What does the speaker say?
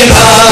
Shiva